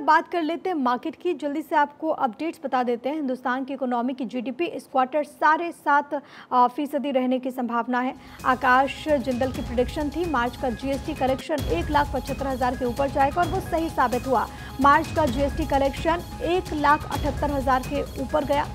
अब बात कर लेते हैं मार्केट की। जल्दी से आपको अपडेट्स बता देते हैं। हिंदुस्तान की इकोनॉमी की जीडीपी इस क्वार्टर साढ़े सात फ़ीसदी रहने की संभावना है। आकाश जिंदल की प्रोडिक्शन थी, मार्च का जीएसटी कलेक्शन एक लाख पचहत्तर हज़ार के ऊपर जाएगा और वो सही साबित हुआ। मार्च का जीएसटी कलेक्शन एक लाख अठहत्तर हज़ार के ऊपर गया।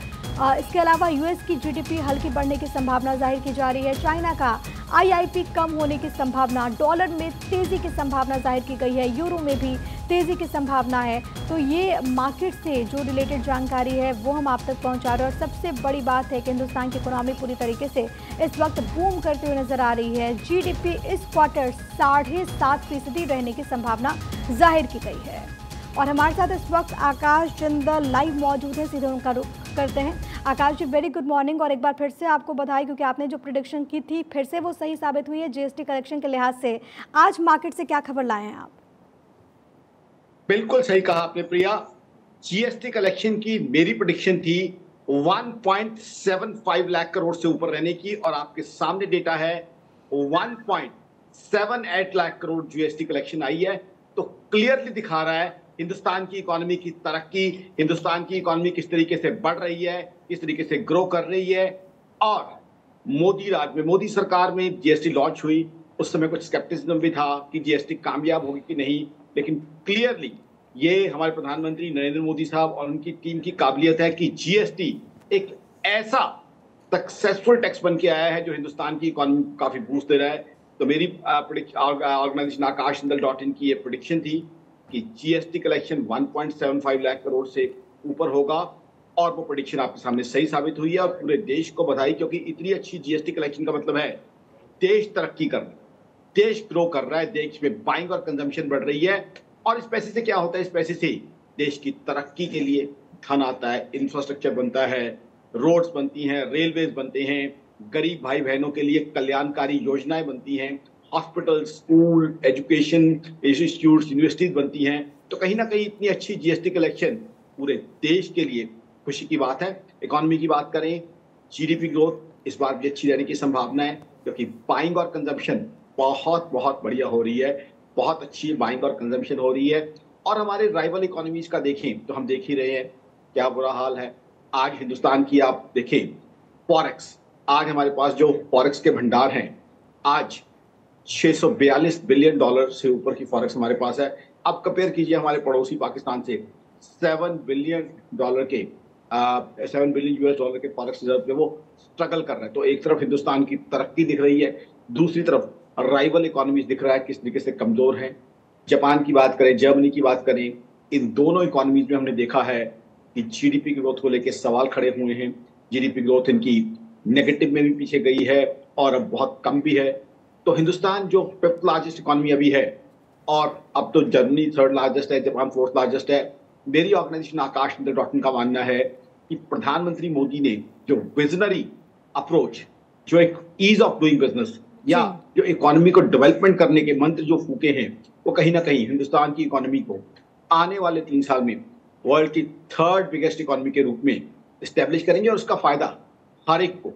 इसके अलावा यूएस की जीडीपी हल्की बढ़ने की संभावना ज़ाहिर की जा रही है। चाइना का आईआईपी कम होने की संभावना, डॉलर में तेज़ी की संभावना ज़ाहिर की गई है, यूरो में भी तेज़ी की संभावना है। तो ये मार्केट से जो रिलेटेड जानकारी है, वो हम आप तक पहुँचा रहे हैं। और सबसे बड़ी बात है कि हिंदुस्तान की इकोनॉमी पूरी तरीके से इस वक्त बूम करते हुए नज़र आ रही है। जीडीपी इस क्वार्टर साढ़े सात फ़ीसदी रहने की संभावना ज़ाहिर की गई है। और हमारे साथ इस वक्त आकाश जिंदल लाइव मौजूद है, सीधे उनका रुख। करते हैं। Akash ji very good morning और एक बार फिर से आपको बधाई, क्योंकि आपने जो प्रिडिक्शन की थी, फिर से वो सही साबित हुई है जीएसटी कलेक्शन के लिहाज से। आज मार्केट से क्या खबर लाए हैं आप? बिल्कुल सही कहा आपने प्रिया। जीएसटी कलेक्शन की मेरी प्रोडिक्शन थी 1.75 लाख करोड़ से ऊपर रहने की, और आपके सामने डेटा है 1.78 लाख करोड़ जीएसटी कलेक्शन आई है। तो क्लियरली दिखा रहा है हिंदुस्तान की इकोनॉमी की तरक्की, हिंदुस्तान की इकोनॉमी किस तरीके से बढ़ रही है, किस तरीके से ग्रो कर रही है, और मोदी राज में, मोदी सरकार में जीएसटी लॉन्च हुई। उस समय कुछ स्केप्टिसिज्म भी था कि जीएसटी कामयाब होगी कि नहीं, लेकिन क्लियरली ये हमारे प्रधानमंत्री नरेंद्र मोदी साहब और उनकी टीम की काबिलियत है कि जीएसटी एक ऐसा सक्सेसफुल टैक्स बन के आया है जो हिंदुस्तान की इकोनॉमी काफ़ी बूस्ट दे रहा है। तो मेरी ऑर्गेनाइजेशन आकाश डॉट इन की ये प्रोडिक्शन थी। कि जीएसटी कलेक्शन 1.75 लाख करोड़ से ऊपर होगा और वो प्रोडिक्शन आपके सामने सही साबित हुई है और पूरे देश को बधाई, क्योंकि इतनी अच्छी जीएसटी कलेक्शन का मतलब है देश तरक्की कर रहा है देश ग्रो कर रहा है, देश में बाइंग और कंजम्पशन बढ़ रही है। और इस पैसे से क्या होता है? इस पैसे से देश की तरक्की के लिए धन आता है इंफ्रास्ट्रक्चर बनता है रोड्स बनती हैं रेलवे बनते हैं, गरीब भाई बहनों के लिए कल्याणकारी योजनाएँ बनती हैं। Hospital school education institute universities बनती हैं तो कहीं ना कहीं इतनी अच्छी जीएसटी कलेक्शन पूरे देश के लिए खुशी की बात है। इकोनॉमी की बात करें जीडीपी ग्रोथ इस बार भी अच्छी रहने की संभावना है, क्योंकि बाइंग और कंजम्पशन बहुत बहुत बढ़िया हो रही है, बहुत अच्छी बाइंग और कंजम्पशन हो रही है। और हमारे राइवल इकोनॉमीज का देखें तो हम देख ही रहे हैं, क्या बुरा हाल है। आज हिंदुस्तान की आप देखें फॉरेक्स आज हमारे पास जो फॉरेक्स के भंडार हैं, आज 642 बिलियन डॉलर से ऊपर की फॉरेक्स हमारे पास है। अब कंपेयर कीजिए हमारे पड़ोसी पाकिस्तान से। सेवन बिलियन डॉलर के सेवन बिलियन यूएस डॉलर के फॉरेक्स रिज़र्व पे वो स्ट्रगल कर रहे हैं। तो एक तरफ़ हिंदुस्तान की तरक्की दिख रही है, दूसरी तरफ़ राइवल इकोनॉमीज दिख रहा है, किस तरीके से कमज़ोर है। जापान की बात करें, जर्मनी की बात करें, इन दोनों इकोनॉमीज में हमने देखा है कि जीडीपी ग्रोथ को लेकर सवाल खड़े हुए हैं। जीडीपी ग्रोथ इनकी नेगेटिव में भी पीछे गई है और अब बहुत कम भी है। तो हिंदुस्तान जो फिफ्थ लार्जेस्ट इकोनॉमी अभी है और अब तो जर्मनी थर्ड लार्जेस्ट है जापान फोर्थ लार्जेस्ट है मेरी ऑर्गेनाइजेशन आकाश इंद्र डॉट का मानना है कि प्रधानमंत्री मोदी ने जो विजनरी अप्रोच जो एक ईज ऑफ़ डूइंग बिज़नेस या जो। इकोनॉमी को डेवलपमेंट करने के मंत्र जो फूके हैं वो कहीं ना कहीं हिंदुस्तान की इकोनॉमी को आने वाले तीन साल में वर्ल्ड की थर्ड बिगेस्ट इकोनॉमी के रूप में स्टेब्लिश करेंगे और उसका फ़ायदा हर एक को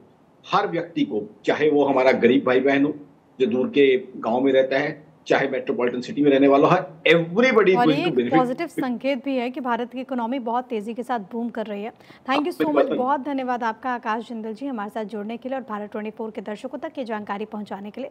हर व्यक्ति को चाहे वो हमारा गरीब भाई बहन हो जो दूर के गाँव में रहता है चाहे मेट्रोपॉलिटन सिटी में रहने वाला है एवरीबडी और पॉजिटिव संकेत भी है कि भारत की इकोनॉमी बहुत तेज़ी के साथ बूम कर रही है। थैंक यू सो मच बहुत धन्यवाद आपका आकाश जिंदल जी हमारे साथ जुड़ने के लिए और भारत 24 के दर्शकों तक ये जानकारी पहुँचाने के लिए।